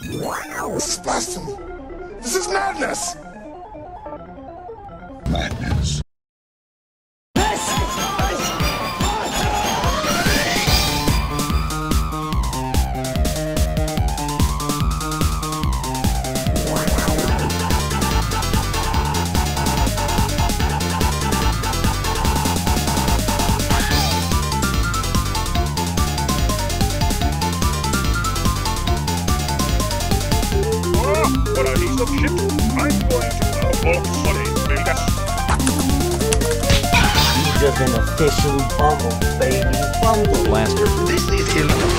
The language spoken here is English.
This is blasphemy. This is madness. Madness. What are of ships? I'm going to the boat solid build You've been officially bumbled, baby. Bumbled. Blaster. This is illegal.